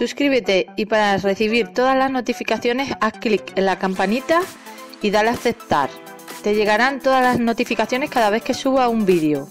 Suscríbete y para recibir todas las notificaciones haz clic en la campanita y dale a aceptar. Te llegarán todas las notificaciones cada vez que suba un vídeo.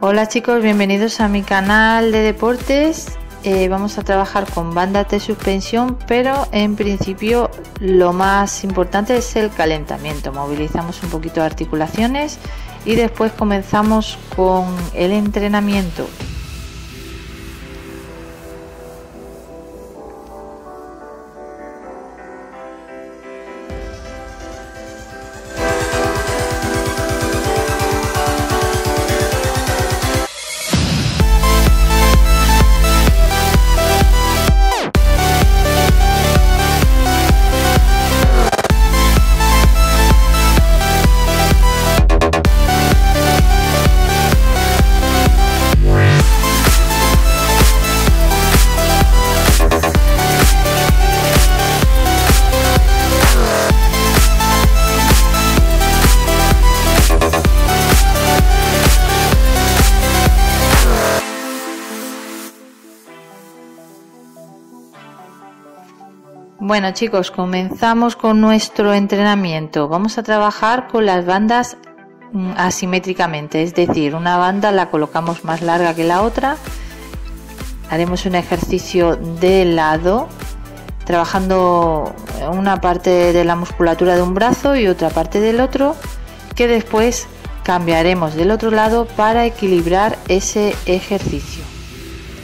Hola chicos, bienvenidos a mi canal de deportes. Eh, vamos a trabajar con bandas de suspensión, pero en principio lo más importante es el calentamiento. Movilizamos un poquito articulaciones y después comenzamos con el entrenamiento. Bueno chicos, comenzamos con nuestro entrenamiento. Vamos a trabajar con las bandas mm, asimétricamente, es decir, una banda la colocamos más larga que la otra. Haremos un ejercicio de lado, trabajando una parte de la musculatura de un brazo y otra parte del otro, que después cambiaremos del otro lado para equilibrar ese ejercicio.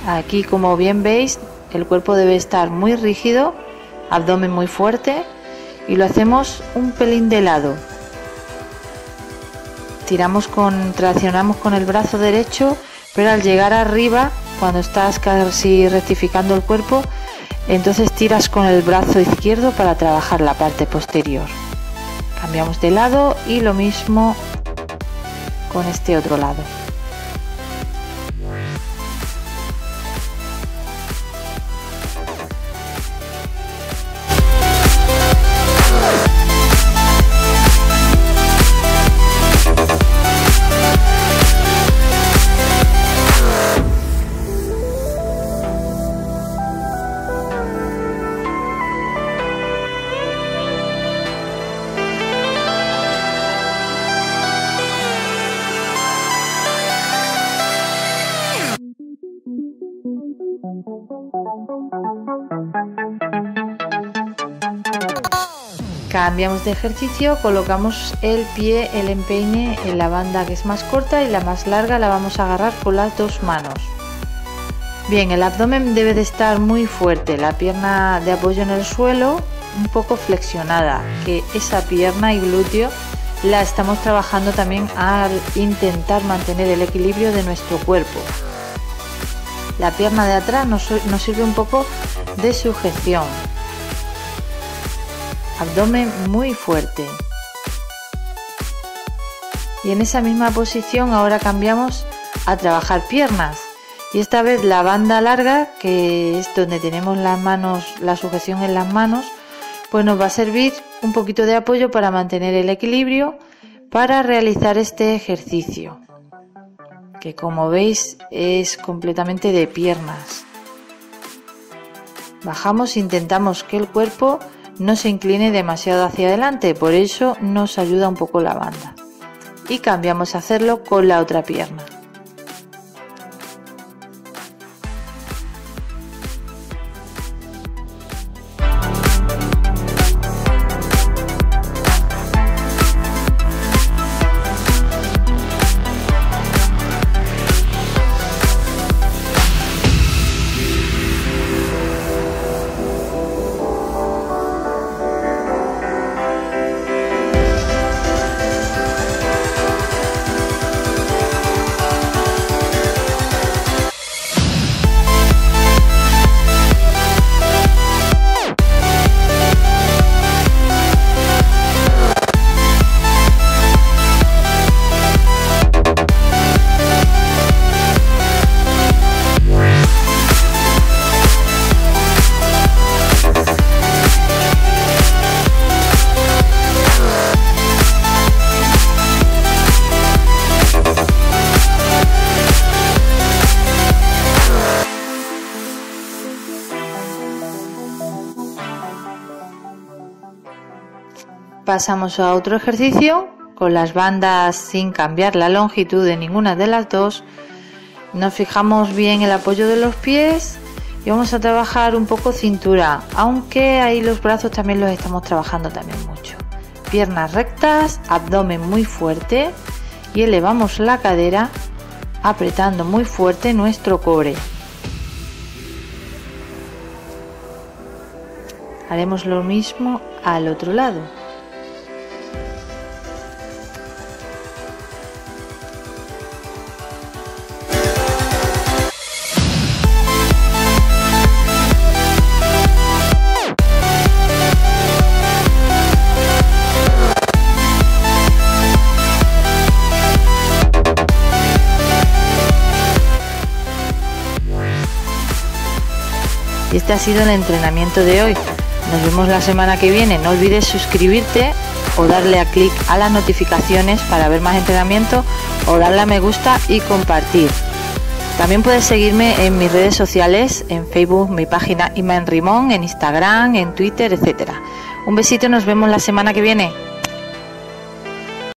Aquí, como bien veis, el cuerpo debe estar muy rígido abdomen muy fuerte y lo hacemos un pelín de lado. Tiramos con, traccionamos con el brazo derecho, pero al llegar arriba, cuando estás casi rectificando el cuerpo, entonces tiras con el brazo izquierdo para trabajar la parte posterior. Cambiamos de lado y lo mismo con este otro lado. Cambiamos de ejercicio, colocamos el pie, el empeine en la banda que es más corta y la más larga la vamos a agarrar con las dos manos. Bien, el abdomen debe de estar muy fuerte, la pierna de apoyo en el suelo un poco flexionada, que esa pierna y glúteo la estamos trabajando también al intentar mantener el equilibrio de nuestro cuerpo. La pierna de atrás nos, nos sirve un poco de sujeción, abdomen muy fuerte. Y en esa misma posición ahora cambiamos a trabajar piernas. Y esta vez la banda larga, que es donde tenemos las manos, la sujeción en las manos, pues nos va a servir un poquito de apoyo para mantener el equilibrio para realizar este ejercicio, que como veis es completamente de piernas. Bajamos, intentamos que el cuerpo no se incline demasiado hacia adelante, por eso nos ayuda un poco la banda. Y cambiamos a hacerlo con la otra pierna. Pasamos a otro ejercicio con las bandas sin cambiar la longitud de ninguna de las dos. Nos fijamos bien el apoyo de los pies y vamos a trabajar un poco cintura, aunque ahí los brazos también los estamos trabajando también mucho. Piernas rectas, abdomen muy fuerte y elevamos la cadera apretando muy fuerte nuestro cobre. Haremos lo mismo al otro lado. Y este ha sido el entrenamiento de hoy. Nos vemos la semana que viene. No olvides suscribirte o darle a clic a las notificaciones para ver más entrenamiento o darle a me gusta y compartir. También puedes seguirme en mis redes sociales, en Facebook, mi página Iman Rimón, en Instagram, en Twitter, etcétera. Un besito, nos vemos la semana que viene.